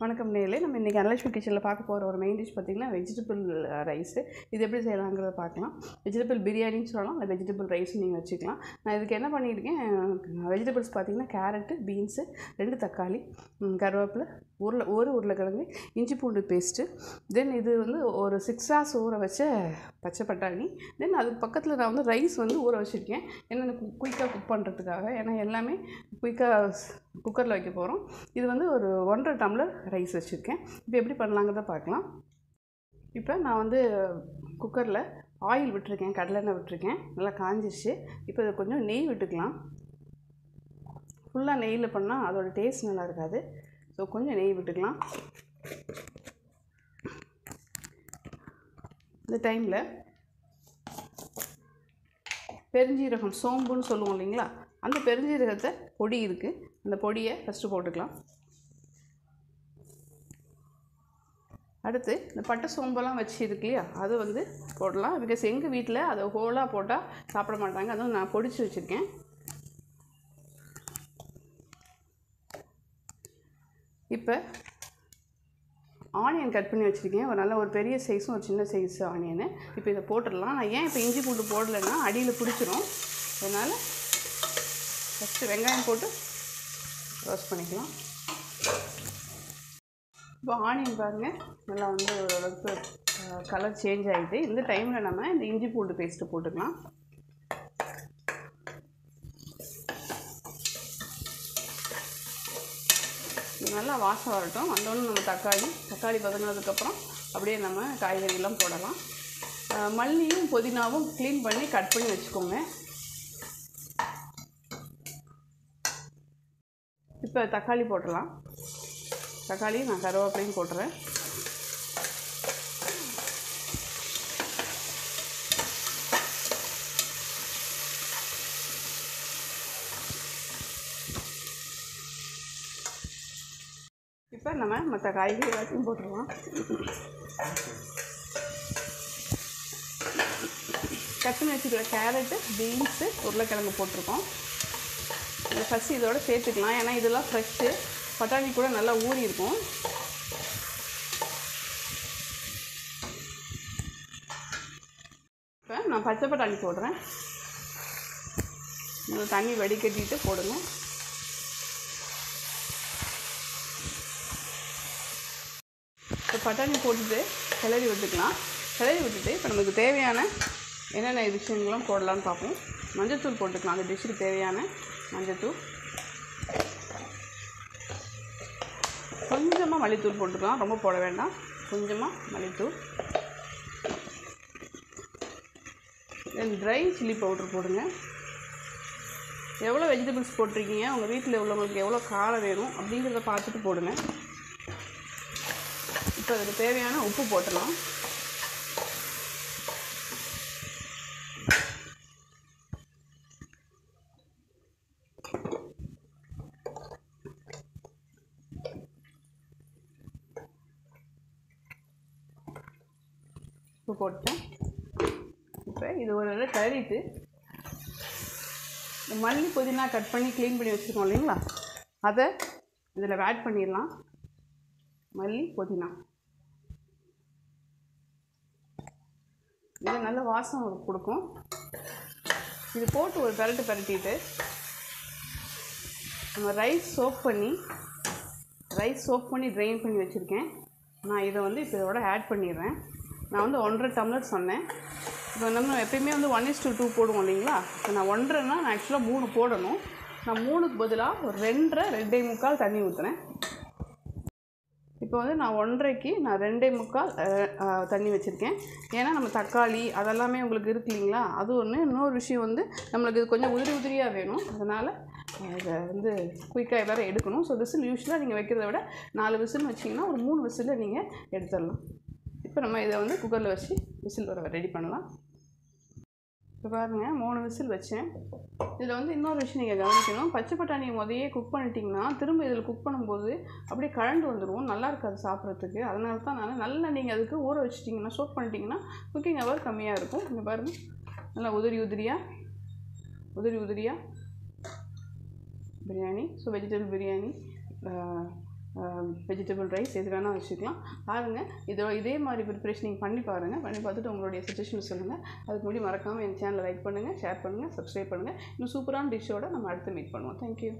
வணக்கம் நேரில் நம்ம இன்றைக்கி அனலட்சுமி கிச்சனில் பார்க்க போகிற ஒரு மெயின் டிஷ் பார்த்திங்கன்னா வெஜிடபிள் ரைஸு இது எப்படி செய்யலாங்கிறத பார்க்கலாம். வெஜிடபிள் பிரியாணின்னு சொல்லலாம் இல்லை வெஜிடபிள் ரைஸ்னு நீங்கள் வச்சுக்கலாம். நான் இதுக்கு என்ன பண்ணியிருக்கேன் வெஜிடபிள்ஸ் பார்த்திங்கன்னா கேரட்டு பீன்ஸு ரெண்டு தக்காளி கருவேப்பிலை உருளை ஒரு உருளைக்கிழங்கு இஞ்சி பூண்டு பேஸ்ட்டு தென் இது வந்து ஒரு சிக்ஸ் ஹார்ஸ் ஊற வச்ச பச்சை பட்டாணி தென் அதுக்கு பக்கத்தில் நான் வந்து ரைஸ் வந்து ஊற வச்சுருக்கேன். ஏன்னா எனக்கு குயிக்காக குக் பண்ணுறதுக்காக ஏன்னா எல்லாமே குயிக்காக குக்கரில் வைக்க போகிறோம் இது வந்து ஒரு ஒன்றரை டம்ளர் ரைஸ் வச்சுருக்கேன். இப்போ எப்படி பண்ணலாங்கிறத பார்க்கலாம். இப்போ நான் வந்து குக்கரில் ஆயில் விட்டுருக்கேன் கடலெண்ணெய் விட்டுருக்கேன். நல்லா காஞ்சிருச்சு. இப்போ இதை கொஞ்சம் நெய் விட்டுக்கலாம். ஃபுல்லாக நெய்யில் பண்ணால் அதோட டேஸ்ட் நல்லா இருக்காது. ஸோ கொஞ்சம் நெய் விட்டுக்கலாம். இந்த டைமில் பெருஞ்சீரகம் சோம்புன்னு சொல்லுவோம் இல்லைங்களா? அந்த பெருஞ்சீரகத்தை பொடி இருக்குது அந்த பொடியை ஃபஸ்ட்டு போட்டுக்கலாம். அடுத்து இந்த பட்டை சோம்பெல்லாம் வச்சு இருக்கு இல்லையா? அது வந்து போடலாம். பிகாஸ் எங்கள் வீட்டில் அதை ஹோலாக போட்டால் சாப்பிட மாட்டாங்க. அதுவும் நான் பொடிச்சு வச்சுருக்கேன். இப்போ ஆனியன் கட் பண்ணி வச்சுருக்கேன். ஒரு நல்ல ஒரு பெரிய சைஸும் ஒரு சின்ன சைஸ் ஆனியனு. இப்போ இதை போட்டுடலாம். நான் ஏன் இப்போ இஞ்சி பூண்டு போடலைன்னா அடியில் பிடிச்சிரும். அதனால் ஃபஸ்ட்டு வெங்காயம் போட்டு ரோஸ்ட் பண்ணிக்கலாம். இப்போ ஆனியன் பாருங்கள் நல்லா வந்து ஓரளவுக்கு கலர் சேஞ்ச் ஆகிட்டு இந்த டைமில் நம்ம இந்த இஞ்சி பூண்டு பேஸ்ட்டு போட்டுக்கலாம். நல்லா வாசம் வரட்டும். வந்தோடனே நம்ம தக்காளி தக்காளி பதங்கினதுக்கப்புறம் அப்படியே நம்ம காய்கறியெல்லாம் போடலாம். மல்லியும் புதினாவும் க்ளீன் பண்ணி கட் பண்ணி வச்சுக்கோங்க. இப்போ தக்காளி போட்டுடலாம். தக்காளி நான் கருவேப்பிலையும் போட்டுறேன். இப்போ நம்ம மற்ற காய்கறி எல்லாத்தையும் போட்டுருவோம். கட் வச்சுக்கிற கேரட்டு பீன்ஸு உருளைக்கிழங்கு போட்டிருக்கோம். இதை ஃபஸ்ட்டு இதோட சேர்த்துக்கலாம். ஏன்னா இதெல்லாம் ஃப்ரெஷ்ஷு பட்டாணி கூட நல்லா ஊறி இருக்கும். இப்போ நான் பச்சை பட்டாணி போடுறேன். இந்த தண்ணி வடிகட்டிட்டு போடுங்க பட்டாணி போட்டுட்டு கிளறி விட்டுக்கலாம். கிளறி விட்டுட்டு இப்போ நமக்கு தேவையான என்னென்ன விஷயங்களும் போடலான்னு பார்ப்போம். மஞ்சத்தூள் போட்டுக்கலாம். அந்த டிஷ்ஷுக்கு தேவையான மஞ்சத்தூள். கொஞ்சமாக மல்லித்தூள் போட்டுக்கலாம். ரொம்ப போட வேண்டாம். கொஞ்சமாக மல்லித்தூள். தென் ட்ரை சில்லி பவுட்ரு போடுங்க. எவ்வளோ வெஜிடபிள்ஸ் போட்டிருக்கீங்க? உங்கள் வீட்டில் உள்ளவங்களுக்கு எவ்வளோ காரம் வேணும்? அப்படிங்கிறத பார்த்துட்டு போடுங்க. இப்போ அதுக்கு தேவையான உப்பு போட்டுடலாம் உப்பு போட்டேன் இப்போ இது ஒரு தடவை கழுவிட்டு இந்த மல்லி புதினா கட் பண்ணி க்ளீன் பண்ணி வச்சுருக்கோம் இல்லைங்களா? அதை இதில் ஆட் பண்ணிடலாம். மல்லி புதினா. இது நல்ல வாசம் கொடுக்கும். இது போட்டு ஒரு பெரட்டு பெரட்டிட்டு நம்ம ரைஸ் சோப் பண்ணி ரைஸ் சோப் பண்ணி ட்ரைன் பண்ணி வச்சுருக்கேன். நான் இதை வந்து இப்போ இதோட ஆட் பண்ணிடுறேன். நான் வந்து ஒன்றரை டம்ளர் சொன்னேன். இப்போ நம்ம எப்பயுமே வந்து ஒன் இஸ் டூ டூ போடுவோம் இல்லைங்களா? இப்போ நான் ஒன்றரைனா நான் ஆக்சுவலாக மூணு போடணும். நான் மூணுக்கு பதிலாக ஒரு ரெண்டரை ரெண்டே முக்கால் தண்ணி ஊற்றுறேன் இப்போ வந்து நான் ஒன்றரைக்கு நான் ரெண்டே முக்கால் தண்ணி வச்சுருக்கேன். ஏன்னா நம்ம தக்காளி அதெல்லாமே உங்களுக்கு இருக்கு இல்லைங்களா? அது ஒன்று இன்னொரு விஷயம் வந்து நம்மளுக்கு இது கொஞ்சம் உதிரி உதிரியாக வேணும். அதனால் இதை வந்து குயிக்காக எல்லோரும் எடுக்கணும். ஸோ விசில் யூஸ்வலாக நீங்கள் வைக்கிறத விட நாலு விசில் வச்சிங்கன்னா ஒரு மூணு விசிலில் நீங்கள் எடுத்துடலாம். இப்போ நம்ம இதை வந்து குக்கரில் வச்சு விசில் வர ரெடி பண்ணலாம். இப்போ பாருங்கள் மூணு விசில் வச்சேன். இதில் வந்து இன்னொரு விஷயம் நீங்கள் கவனிக்கணும். பச்சை பட்டாணியை முதையே குக் பண்ணிட்டீங்கன்னா திரும்ப இதில் குக் பண்ணும்போது அப்படியே கழண்டு வந்துடும் நல்லா இருக்காது சாப்பிட்றதுக்கு. அதனால தான் நான் நல்லா நீங்கள் அதுக்கு ஊற வச்சிட்டிங்கன்னா சோப் பண்ணிட்டீங்கன்னா குக்கிங் ஹவர் கம்மியாக இருக்கும். இங்கே பாருங்கள் நல்லா உதிரி உதிரியாக உதிரி உதிரியாக biryani. So vegetable biryani. Vegetable rice எது வேணால் வச்சுக்கலாம். பாருங்கள் இதோ இதே மாதிரி ப்ரிப்பரேஷன் நீங்கள் பண்ணி பாருங்கள் பண்ணி பார்த்துட்டு உங்களுடைய சஜஷன் சொல்லுங்கள் அதுக்கு முன்னாடி மறக்காமல் என் சேனலை லைக் பண்ணுங்கள் ஷேர் பண்ணுங்கள் சப்ஸ்கிரைப் பண்ணுங்கள் இன்னும் சூப்பரான டிஷ்ஷோட நம்ம அடுத்து மீட் பண்ணுவோம். தேங்க்யூ